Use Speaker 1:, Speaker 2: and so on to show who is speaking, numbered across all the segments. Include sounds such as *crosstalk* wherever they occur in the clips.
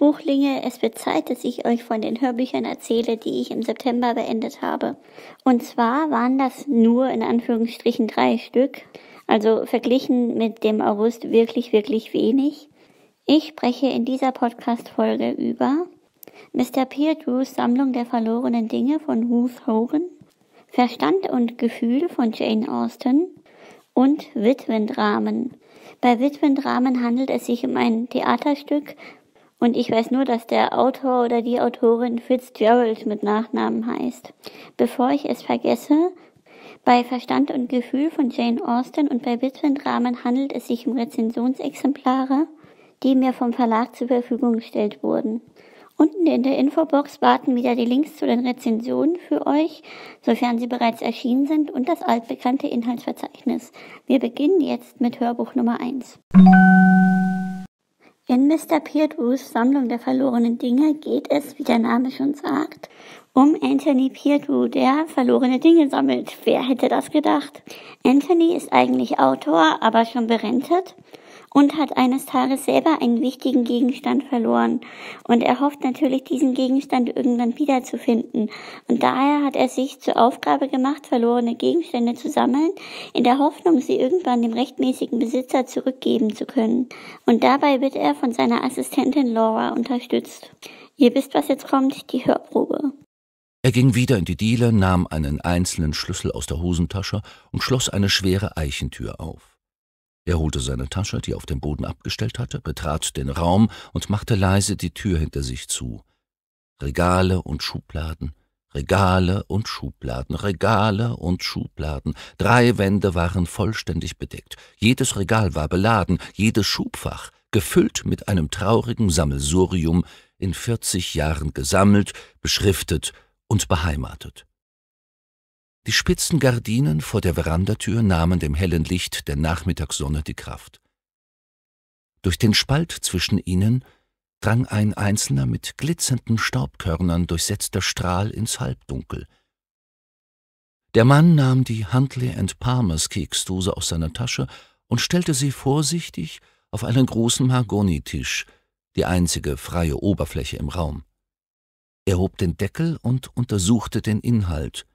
Speaker 1: Buchlinge, es wird Zeit, dass ich euch von den Hörbüchern erzähle, die ich im September beendet habe. Und zwar waren das nur in Anführungsstrichen drei Stück, also verglichen mit dem August wirklich, wirklich wenig. Ich spreche in dieser Podcast-Folge über Mr. Peerdrews Sammlung der verlorenen Dinge von Ruth Hogan, Verstand und Gefühl von Jane Austen und Witwendramen. Bei Witwendramen handelt es sich um ein Theaterstück und ich weiß nur, dass der Autor oder die Autorin Fitzgerald mit Nachnamen heißt. Bevor ich es vergesse, bei Verstand und Gefühl von Jane Austen und bei Witwendramen handelt es sich um Rezensionsexemplare, die mir vom Verlag zur Verfügung gestellt wurden. Unten in der Infobox warten wieder die Links zu den Rezensionen für euch, sofern sie bereits erschienen sind, und das altbekannte Inhaltsverzeichnis. Wir beginnen jetzt mit Hörbuch Nummer 1. In Mr. Peerdrews Sammlung der verlorenen Dinge geht es, wie der Name schon sagt, um Anthony Peerdrew, der verlorene Dinge sammelt. Wer hätte das gedacht? Anthony ist eigentlich Autor, aber schon berentet und hat eines Tages selber einen wichtigen Gegenstand verloren. Und er hofft natürlich, diesen Gegenstand irgendwann wiederzufinden. Und daher hat er sich zur Aufgabe gemacht, verlorene Gegenstände zu sammeln, in der Hoffnung, sie irgendwann dem rechtmäßigen Besitzer zurückgeben zu können. Und dabei wird er von seiner Assistentin Laura unterstützt. Ihr wisst, was jetzt kommt, die Hörprobe.
Speaker 2: Er ging wieder in die Diele, nahm einen einzelnen Schlüssel aus der Hosentasche und schloss eine schwere Eichentür auf. Er holte seine Tasche, die er auf dem Boden abgestellt hatte, betrat den Raum und machte leise die Tür hinter sich zu. Regale und Schubladen, Regale und Schubladen, Regale und Schubladen. Drei Wände waren vollständig bedeckt. Jedes Regal war beladen, jedes Schubfach gefüllt mit einem traurigen Sammelsurium, in vierzig Jahren gesammelt, beschriftet und beheimatet. Die spitzen Gardinen vor der Verandatür nahmen dem hellen Licht der Nachmittagssonne die Kraft. Durch den Spalt zwischen ihnen drang ein einzelner mit glitzernden Staubkörnern durchsetzter Strahl ins Halbdunkel. Der Mann nahm die Huntley and Palmers Keksdose aus seiner Tasche und stellte sie vorsichtig auf einen großen Mahagoni-Tisch, die einzige freie Oberfläche im Raum. Er hob den Deckel und untersuchte den Inhalt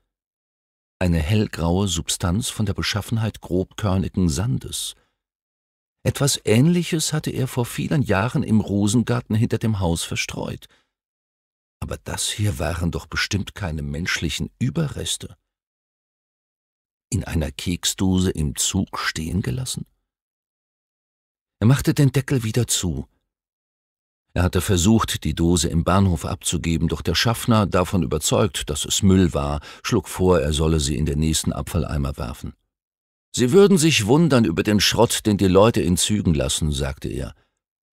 Speaker 2: eine hellgraue Substanz von der Beschaffenheit grobkörnigen Sandes. Etwas Ähnliches hatte er vor vielen Jahren im Rosengarten hinter dem Haus verstreut. Aber das hier waren doch bestimmt keine menschlichen Überreste. In einer Keksdose im Zug stehen gelassen? Er machte den Deckel wieder zu, er hatte versucht, die Dose im Bahnhof abzugeben, doch der Schaffner, davon überzeugt, dass es Müll war, schlug vor, er solle sie in den nächsten Abfalleimer werfen. Sie würden sich wundern über den Schrott, den die Leute in Zügen lassen, sagte er,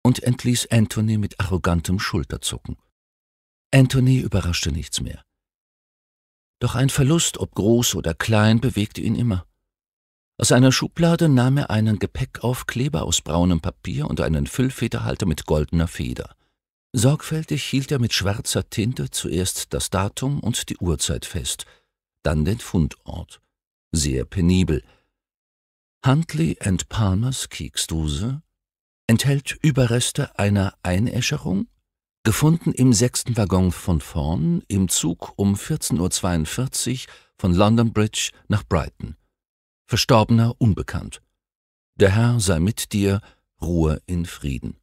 Speaker 2: und entließ Anthony mit arrogantem Schulterzucken. Anthony überraschte nichts mehr. Doch ein Verlust, ob groß oder klein, bewegte ihn immer. Aus einer Schublade nahm er einen Gepäckaufkleber aus braunem Papier und einen Füllfederhalter mit goldener Feder. Sorgfältig hielt er mit schwarzer Tinte zuerst das Datum und die Uhrzeit fest, dann den Fundort. Sehr penibel. Huntley and Palmers Keksdose enthält Überreste einer Einäscherung, gefunden im sechsten Waggon von vorn im Zug um 14.42 Uhr von London Bridge nach Brighton. Verstorbener unbekannt. Der Herr sei mit dir, Ruhe in Frieden.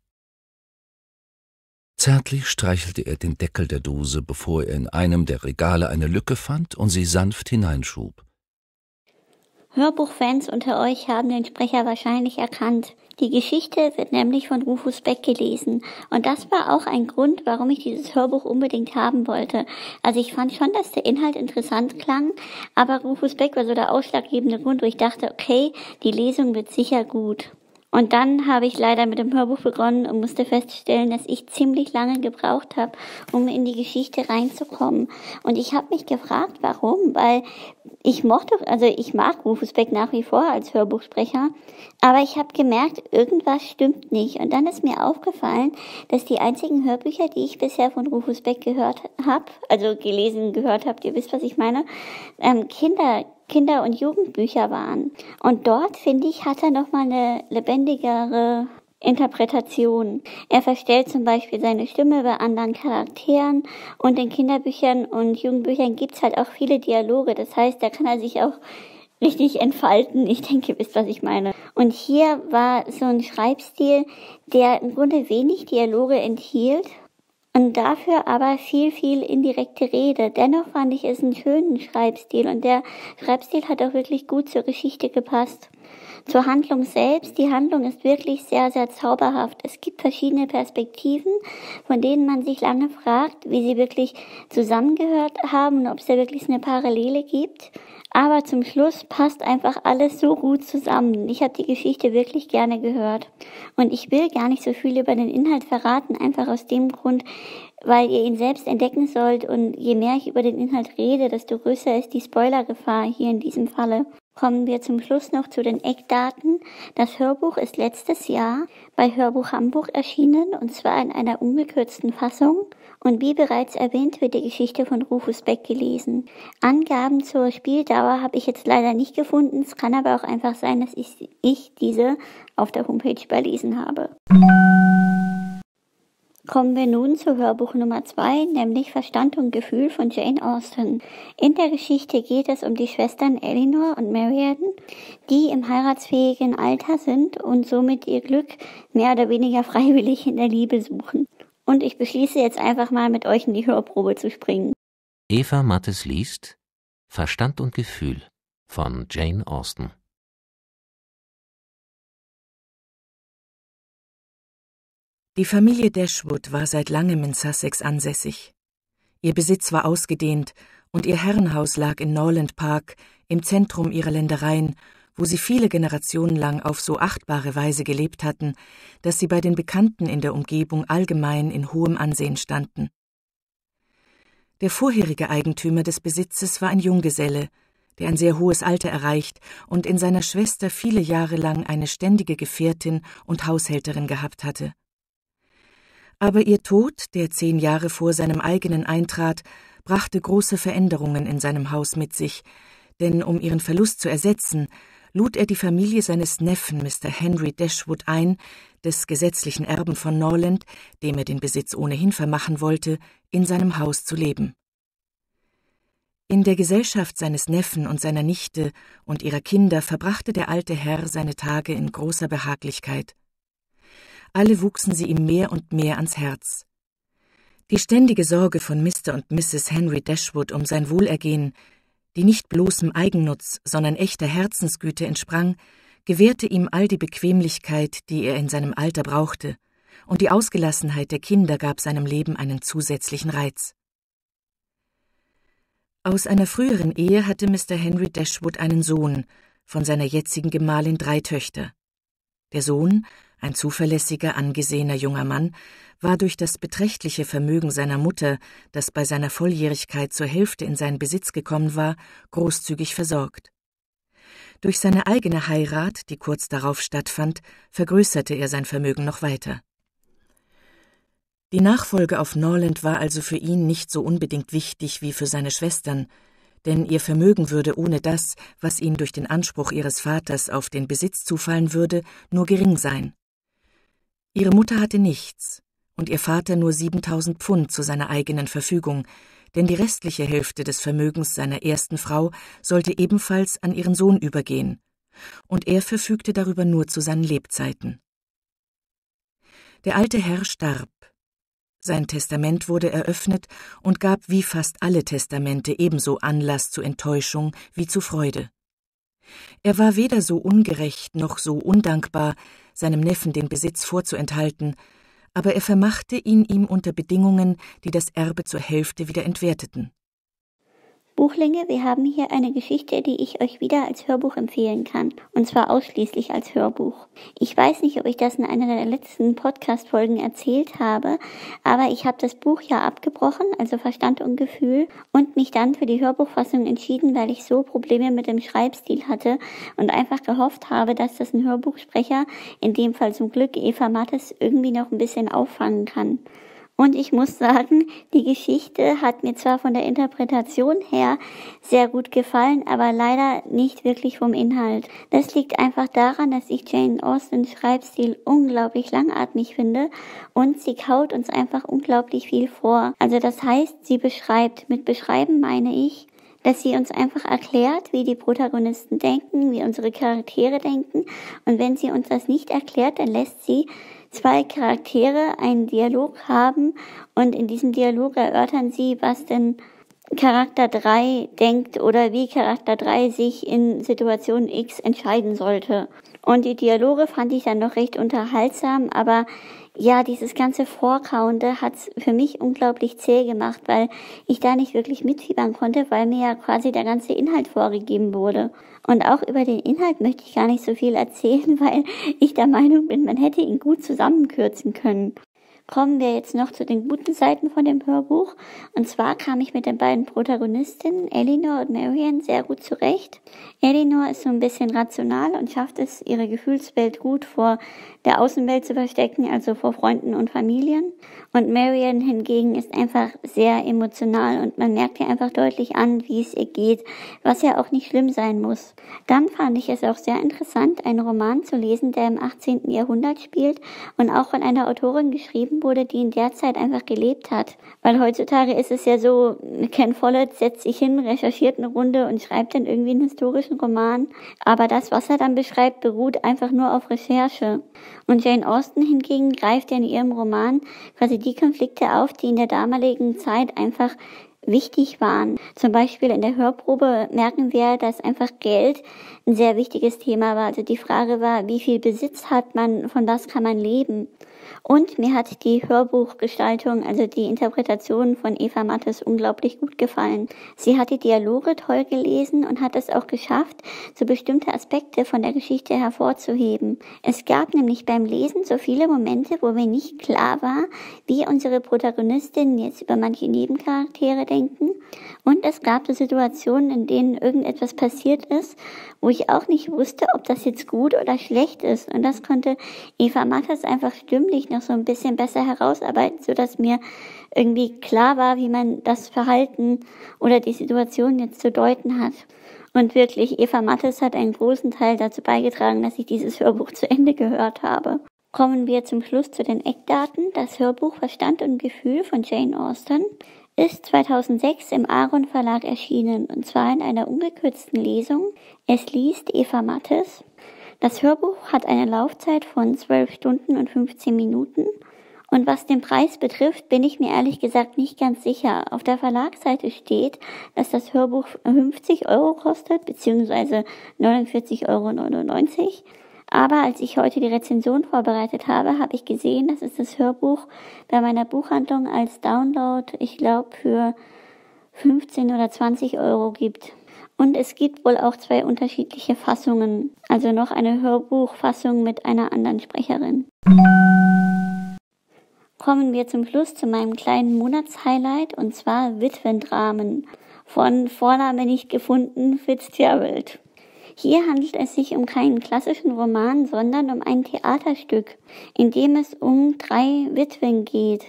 Speaker 2: Zärtlich streichelte er den Deckel der Dose, bevor er in einem der Regale eine Lücke fand und sie sanft hineinschub.
Speaker 1: Hörbuchfans unter euch haben den Sprecher wahrscheinlich erkannt. Die Geschichte wird nämlich von Rufus Beck gelesen. Und das war auch ein Grund, warum ich dieses Hörbuch unbedingt haben wollte. Also ich fand schon, dass der Inhalt interessant klang, aber Rufus Beck war so der ausschlaggebende Grund, wo ich dachte, okay, die Lesung wird sicher gut. Und dann habe ich leider mit dem Hörbuch begonnen und musste feststellen, dass ich ziemlich lange gebraucht habe, um in die Geschichte reinzukommen. Und ich habe mich gefragt, warum, weil ich mochte, also ich mag Rufus Beck nach wie vor als Hörbuchsprecher, aber ich habe gemerkt, irgendwas stimmt nicht. Und dann ist mir aufgefallen, dass die einzigen Hörbücher, die ich bisher von Rufus Beck gehört habe, also gelesen gehört habt, ihr wisst, was ich meine, ähm, Kinder Kinder- und Jugendbücher waren. Und dort, finde ich, hat er nochmal eine lebendigere Interpretation. Er verstellt zum Beispiel seine Stimme bei anderen Charakteren und in Kinderbüchern und Jugendbüchern gibt's halt auch viele Dialoge. Das heißt, da kann er sich auch richtig entfalten. Ich denke, ihr wisst, was ich meine. Und hier war so ein Schreibstil, der im Grunde wenig Dialoge enthielt und dafür aber viel, viel indirekte Rede. Dennoch fand ich es einen schönen Schreibstil und der Schreibstil hat auch wirklich gut zur Geschichte gepasst. Zur Handlung selbst. Die Handlung ist wirklich sehr, sehr zauberhaft. Es gibt verschiedene Perspektiven, von denen man sich lange fragt, wie sie wirklich zusammengehört haben und ob es da wirklich eine Parallele gibt. Aber zum Schluss passt einfach alles so gut zusammen. Ich habe die Geschichte wirklich gerne gehört. Und ich will gar nicht so viel über den Inhalt verraten, einfach aus dem Grund, weil ihr ihn selbst entdecken sollt. Und je mehr ich über den Inhalt rede, desto größer ist die Spoilergefahr hier in diesem Falle. Kommen wir zum Schluss noch zu den Eckdaten. Das Hörbuch ist letztes Jahr bei Hörbuch Hamburg erschienen und zwar in einer ungekürzten Fassung. Und wie bereits erwähnt, wird die Geschichte von Rufus Beck gelesen. Angaben zur Spieldauer habe ich jetzt leider nicht gefunden. Es kann aber auch einfach sein, dass ich, ich diese auf der Homepage überlesen habe. Kommen wir nun zu Hörbuch Nummer zwei, nämlich Verstand und Gefühl von Jane Austen. In der Geschichte geht es um die Schwestern Eleanor und Marianne, die im heiratsfähigen Alter sind und somit ihr Glück mehr oder weniger freiwillig in der Liebe suchen. Und ich beschließe jetzt einfach mal mit euch in die Hörprobe zu springen.
Speaker 2: Eva Mattes liest Verstand und Gefühl von Jane Austen.
Speaker 3: Die Familie Dashwood war seit langem in Sussex ansässig. Ihr Besitz war ausgedehnt und ihr Herrenhaus lag in Norland Park im Zentrum ihrer Ländereien, wo sie viele Generationen lang auf so achtbare Weise gelebt hatten, dass sie bei den Bekannten in der Umgebung allgemein in hohem Ansehen standen. Der vorherige Eigentümer des Besitzes war ein Junggeselle, der ein sehr hohes Alter erreicht und in seiner Schwester viele Jahre lang eine ständige Gefährtin und Haushälterin gehabt hatte. Aber ihr Tod, der zehn Jahre vor seinem eigenen eintrat, brachte große Veränderungen in seinem Haus mit sich, denn um ihren Verlust zu ersetzen, lud er die Familie seines Neffen Mr. Henry Dashwood ein, des gesetzlichen Erben von Norland, dem er den Besitz ohnehin vermachen wollte, in seinem Haus zu leben. In der Gesellschaft seines Neffen und seiner Nichte und ihrer Kinder verbrachte der alte Herr seine Tage in großer Behaglichkeit alle wuchsen sie ihm mehr und mehr ans Herz. Die ständige Sorge von Mr. und Mrs. Henry Dashwood um sein Wohlergehen, die nicht bloßem Eigennutz, sondern echter Herzensgüte entsprang, gewährte ihm all die Bequemlichkeit, die er in seinem Alter brauchte, und die Ausgelassenheit der Kinder gab seinem Leben einen zusätzlichen Reiz. Aus einer früheren Ehe hatte Mr. Henry Dashwood einen Sohn, von seiner jetzigen Gemahlin drei Töchter. Der Sohn, ein zuverlässiger, angesehener junger Mann, war durch das beträchtliche Vermögen seiner Mutter, das bei seiner Volljährigkeit zur Hälfte in seinen Besitz gekommen war, großzügig versorgt. Durch seine eigene Heirat, die kurz darauf stattfand, vergrößerte er sein Vermögen noch weiter. Die Nachfolge auf Norland war also für ihn nicht so unbedingt wichtig wie für seine Schwestern, denn ihr Vermögen würde ohne das, was ihnen durch den Anspruch ihres Vaters auf den Besitz zufallen würde, nur gering sein. Ihre Mutter hatte nichts und ihr Vater nur 7000 Pfund zu seiner eigenen Verfügung, denn die restliche Hälfte des Vermögens seiner ersten Frau sollte ebenfalls an ihren Sohn übergehen, und er verfügte darüber nur zu seinen Lebzeiten. Der alte Herr starb. Sein Testament wurde eröffnet und gab wie fast alle Testamente ebenso Anlass zu Enttäuschung wie zu Freude. Er war weder so ungerecht noch so undankbar, seinem Neffen den Besitz vorzuenthalten, aber er vermachte ihn ihm unter Bedingungen, die das Erbe zur Hälfte wieder entwerteten.
Speaker 1: Buchlinge, wir haben hier eine Geschichte, die ich euch wieder als Hörbuch empfehlen kann. Und zwar ausschließlich als Hörbuch. Ich weiß nicht, ob ich das in einer der letzten Podcast-Folgen erzählt habe, aber ich habe das Buch ja abgebrochen, also Verstand und Gefühl, und mich dann für die Hörbuchfassung entschieden, weil ich so Probleme mit dem Schreibstil hatte und einfach gehofft habe, dass das ein Hörbuchsprecher, in dem Fall zum Glück Eva Mattes, irgendwie noch ein bisschen auffangen kann. Und ich muss sagen, die Geschichte hat mir zwar von der Interpretation her sehr gut gefallen, aber leider nicht wirklich vom Inhalt. Das liegt einfach daran, dass ich Jane Austens Schreibstil unglaublich langatmig finde und sie kaut uns einfach unglaublich viel vor. Also das heißt, sie beschreibt, mit beschreiben meine ich, dass sie uns einfach erklärt, wie die Protagonisten denken, wie unsere Charaktere denken. Und wenn sie uns das nicht erklärt, dann lässt sie zwei Charaktere einen Dialog haben und in diesem Dialog erörtern sie, was denn Charakter 3 denkt oder wie Charakter 3 sich in Situation X entscheiden sollte. Und die Dialoge fand ich dann noch recht unterhaltsam, aber ja, dieses ganze Vorkauende hat's für mich unglaublich zäh gemacht, weil ich da nicht wirklich mitfiebern konnte, weil mir ja quasi der ganze Inhalt vorgegeben wurde. Und auch über den Inhalt möchte ich gar nicht so viel erzählen, *laughs* weil ich der Meinung bin, man hätte ihn gut zusammenkürzen können kommen wir jetzt noch zu den guten Seiten von dem Hörbuch. Und zwar kam ich mit den beiden Protagonistinnen, Elinor und Marian, sehr gut zurecht. Elinor ist so ein bisschen rational und schafft es, ihre Gefühlswelt gut vor der Außenwelt zu verstecken, also vor Freunden und Familien. Und Marian hingegen ist einfach sehr emotional und man merkt ihr einfach deutlich an, wie es ihr geht, was ja auch nicht schlimm sein muss. Dann fand ich es auch sehr interessant, einen Roman zu lesen, der im 18. Jahrhundert spielt und auch von einer Autorin geschrieben wurde, die in der Zeit einfach gelebt hat. Weil heutzutage ist es ja so, Ken Follett setzt sich hin, recherchiert eine Runde und schreibt dann irgendwie einen historischen Roman. Aber das, was er dann beschreibt, beruht einfach nur auf Recherche. Und Jane Austen hingegen greift in ihrem Roman quasi die Konflikte auf, die in der damaligen Zeit einfach wichtig waren. Zum Beispiel in der Hörprobe merken wir, dass einfach Geld ein sehr wichtiges Thema war. Also die Frage war, wie viel Besitz hat man, von was kann man leben? Und mir hat die Hörbuchgestaltung, also die Interpretation von Eva Mattes unglaublich gut gefallen. Sie hat die Dialoge toll gelesen und hat es auch geschafft, so bestimmte Aspekte von der Geschichte hervorzuheben. Es gab nämlich beim Lesen so viele Momente, wo mir nicht klar war, wie unsere Protagonistinnen jetzt über manche Nebencharaktere denken. Und es gab so Situationen, in denen irgendetwas passiert ist, wo ich auch nicht wusste, ob das jetzt gut oder schlecht ist. Und das konnte Eva Mattes einfach stimmlich noch so ein bisschen besser herausarbeiten, so dass mir irgendwie klar war, wie man das Verhalten oder die Situation jetzt zu deuten hat. Und wirklich, Eva Mattes hat einen großen Teil dazu beigetragen, dass ich dieses Hörbuch zu Ende gehört habe. Kommen wir zum Schluss zu den Eckdaten. Das Hörbuch Verstand und Gefühl von Jane Austen ist 2006 im Aaron Verlag erschienen und zwar in einer ungekürzten Lesung. Es liest Eva Mattes. Das Hörbuch hat eine Laufzeit von 12 Stunden und 15 Minuten. Und was den Preis betrifft, bin ich mir ehrlich gesagt nicht ganz sicher. Auf der Verlagsseite steht, dass das Hörbuch 50 Euro kostet, beziehungsweise 49,99 Euro. Aber als ich heute die Rezension vorbereitet habe, habe ich gesehen, dass es das Hörbuch bei meiner Buchhandlung als Download, ich glaube, für 15 oder 20 Euro gibt. Und es gibt wohl auch zwei unterschiedliche Fassungen, also noch eine Hörbuchfassung mit einer anderen Sprecherin. Kommen wir zum Schluss zu meinem kleinen Monatshighlight und zwar Witwendramen von Vorname nicht gefunden Fitzgerald. Hier handelt es sich um keinen klassischen Roman, sondern um ein Theaterstück, in dem es um drei Witwen geht,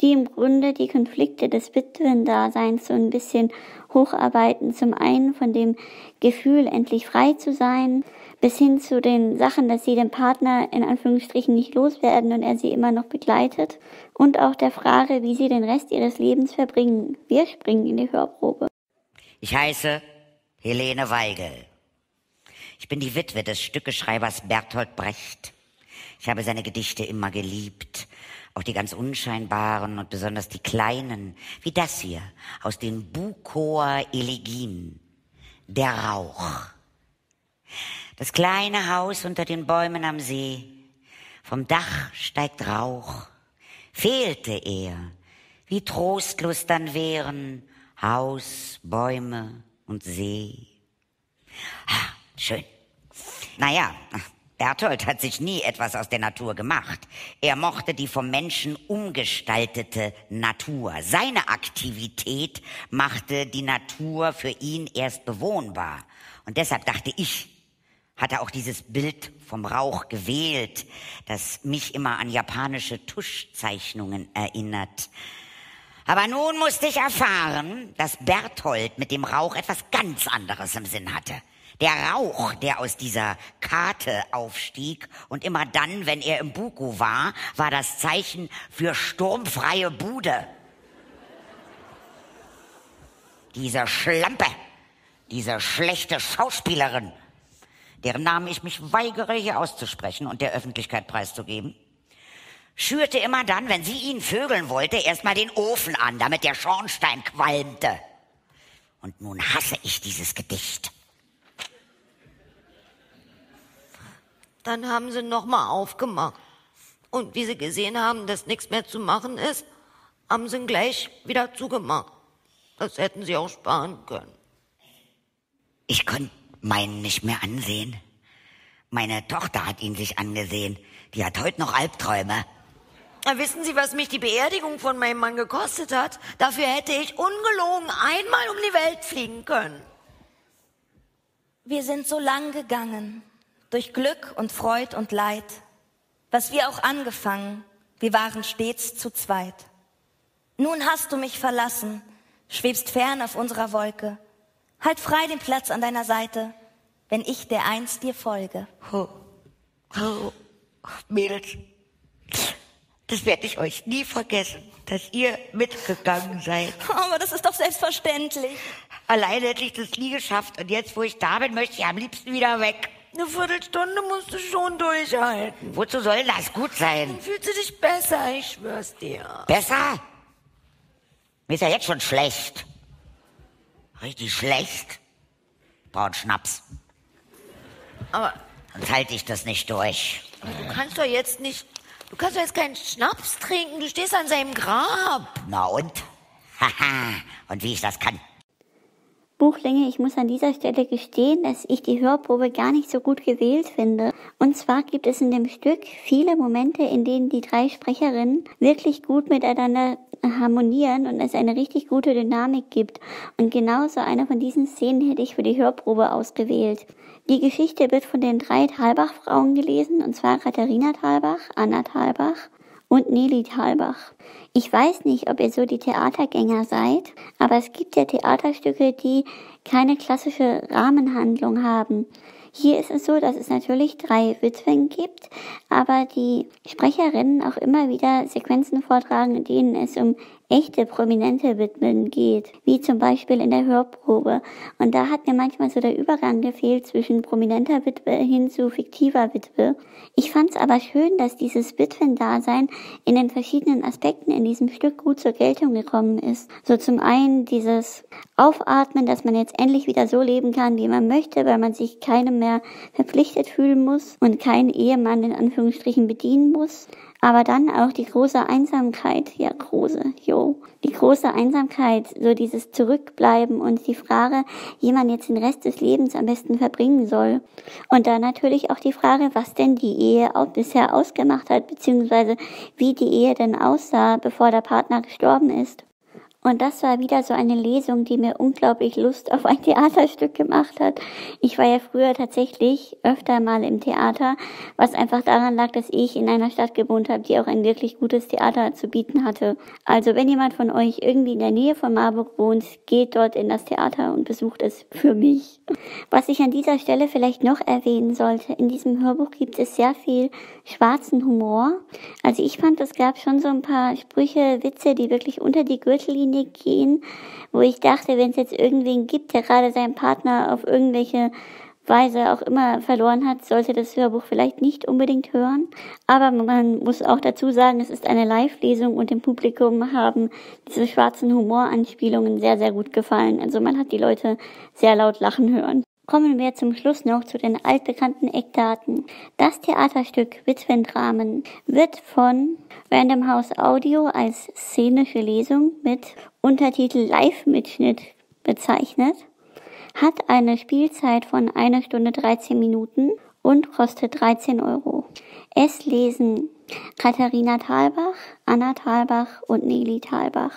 Speaker 1: die im Grunde die Konflikte des Witwendaseins so ein bisschen hocharbeiten. Zum einen von dem Gefühl, endlich frei zu sein, bis hin zu den Sachen, dass sie den Partner in Anführungsstrichen nicht loswerden und er sie immer noch begleitet. Und auch der Frage, wie sie den Rest ihres Lebens verbringen. Wir springen in die Hörprobe.
Speaker 4: Ich heiße Helene Weigel. Ich bin die Witwe des Stückeschreibers Bertolt Brecht. Ich habe seine Gedichte immer geliebt auch die ganz unscheinbaren und besonders die kleinen, wie das hier aus den Bukower Elegien. Der Rauch. Das kleine Haus unter den Bäumen am See. Vom Dach steigt Rauch. Fehlte er, wie trostlos dann wären Haus, Bäume und See. Ah, schön. Naja, Berthold hat sich nie etwas aus der Natur gemacht. Er mochte die vom Menschen umgestaltete Natur. Seine Aktivität machte die Natur für ihn erst bewohnbar. Und deshalb dachte ich, hatte auch dieses Bild vom Rauch gewählt, das mich immer an japanische Tuschzeichnungen erinnert. Aber nun musste ich erfahren, dass Berthold mit dem Rauch etwas ganz anderes im Sinn hatte. Der Rauch, der aus dieser Karte aufstieg und immer dann, wenn er im Buku war, war das Zeichen für sturmfreie Bude. Diese Schlampe, diese schlechte Schauspielerin, deren Namen ich mich weigere hier auszusprechen und der Öffentlichkeit preiszugeben, schürte immer dann, wenn sie ihn vögeln wollte, erstmal den Ofen an, damit der Schornstein qualmte. Und nun hasse ich dieses Gedicht.
Speaker 5: Dann haben sie nochmal aufgemacht. Und wie sie gesehen haben, dass nichts mehr zu machen ist, haben sie ihn gleich wieder zugemacht. Das hätten sie auch sparen können.
Speaker 4: Ich konnte meinen nicht mehr ansehen. Meine Tochter hat ihn sich angesehen. Die hat heute noch Albträume.
Speaker 5: Wissen Sie, was mich die Beerdigung von meinem Mann gekostet hat? Dafür hätte ich ungelogen einmal um die Welt fliegen können.
Speaker 6: Wir sind so lang gegangen, durch Glück und Freud und Leid. Was wir auch angefangen, wir waren stets zu zweit. Nun hast du mich verlassen, schwebst fern auf unserer Wolke. Halt frei den Platz an deiner Seite, wenn ich der einst dir folge.
Speaker 4: Oh, oh, Mädels, das werde ich euch nie vergessen, dass ihr mitgegangen seid.
Speaker 6: Aber das ist doch selbstverständlich.
Speaker 4: Alleine hätte ich das nie geschafft und jetzt, wo ich da bin, möchte ich am liebsten wieder weg.
Speaker 5: Eine Viertelstunde musst du schon durchhalten.
Speaker 4: Wozu soll das gut sein?
Speaker 5: Dann fühlst du dich besser, ich schwör's dir.
Speaker 4: Besser? Mir ist ja jetzt schon schlecht. Richtig schlecht. Brauchen Schnaps.
Speaker 5: Aber
Speaker 4: Sonst halte ich das nicht durch.
Speaker 5: du kannst doch jetzt nicht, du kannst doch jetzt keinen Schnaps trinken, du stehst an seinem Grab.
Speaker 4: Na und? *laughs* Haha. und wie ich das kann.
Speaker 1: Buchlänge, ich muss an dieser Stelle gestehen, dass ich die Hörprobe gar nicht so gut gewählt finde. Und zwar gibt es in dem Stück viele Momente, in denen die drei Sprecherinnen wirklich gut miteinander harmonieren und es eine richtig gute Dynamik gibt. Und genauso eine von diesen Szenen hätte ich für die Hörprobe ausgewählt. Die Geschichte wird von den drei Talbach-Frauen gelesen, und zwar Katharina Talbach, Anna Talbach und Nelly Talbach. Ich weiß nicht, ob ihr so die Theatergänger seid, aber es gibt ja Theaterstücke, die keine klassische Rahmenhandlung haben. Hier ist es so, dass es natürlich drei Witwen gibt, aber die Sprecherinnen auch immer wieder Sequenzen vortragen, in denen es um echte prominente Witwen geht, wie zum Beispiel in der Hörprobe. Und da hat mir manchmal so der Übergang gefehlt zwischen prominenter Witwe hin zu fiktiver Witwe. Ich fand es aber schön, dass dieses Witwendasein in den verschiedenen Aspekten in diesem Stück gut zur Geltung gekommen ist. So zum einen dieses Aufatmen, dass man jetzt endlich wieder so leben kann, wie man möchte, weil man sich keinem mehr verpflichtet fühlen muss und keinen Ehemann in Anführungsstrichen bedienen muss aber dann auch die große Einsamkeit, ja große, jo, die große Einsamkeit, so dieses Zurückbleiben und die Frage, wie man jetzt den Rest des Lebens am besten verbringen soll. Und dann natürlich auch die Frage, was denn die Ehe auch bisher ausgemacht hat, beziehungsweise wie die Ehe denn aussah, bevor der Partner gestorben ist. Und das war wieder so eine Lesung, die mir unglaublich Lust auf ein *laughs* Theaterstück gemacht hat. Ich war ja früher tatsächlich öfter mal im Theater, was einfach daran lag, dass ich in einer Stadt gewohnt habe, die auch ein wirklich gutes Theater zu bieten hatte. Also wenn jemand von euch irgendwie in der Nähe von Marburg wohnt, geht dort in das Theater und besucht es für mich. Was ich an dieser Stelle vielleicht noch erwähnen sollte, in diesem Hörbuch gibt es sehr viel schwarzen Humor. Also ich fand, es gab schon so ein paar Sprüche, Witze, die wirklich unter die Gürtellinie gehen, wo ich dachte, wenn es jetzt irgendwen gibt, der gerade seinen Partner auf irgendwelche Weise auch immer verloren hat, sollte das Hörbuch vielleicht nicht unbedingt hören. Aber man muss auch dazu sagen, es ist eine Live-Lesung und dem Publikum haben diese schwarzen Humoranspielungen sehr, sehr gut gefallen. Also man hat die Leute sehr laut lachen hören. Kommen wir zum Schluss noch zu den altbekannten Eckdaten. Das Theaterstück Witwendramen wird von Random House Audio als szenische Lesung mit Untertitel Live-Mitschnitt bezeichnet, hat eine Spielzeit von einer Stunde 13 Minuten und kostet 13 Euro. Es lesen Katharina Thalbach, Anna Thalbach und Nelly Thalbach.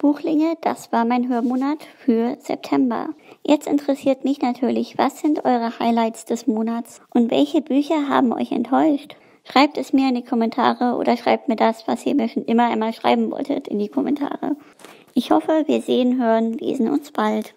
Speaker 1: Buchlinge, das war mein Hörmonat für September. Jetzt interessiert mich natürlich, was sind eure Highlights des Monats und welche Bücher haben euch enttäuscht? Schreibt es mir in die Kommentare oder schreibt mir das, was ihr mir schon immer einmal schreiben wolltet, in die Kommentare. Ich hoffe, wir sehen, hören, lesen uns bald.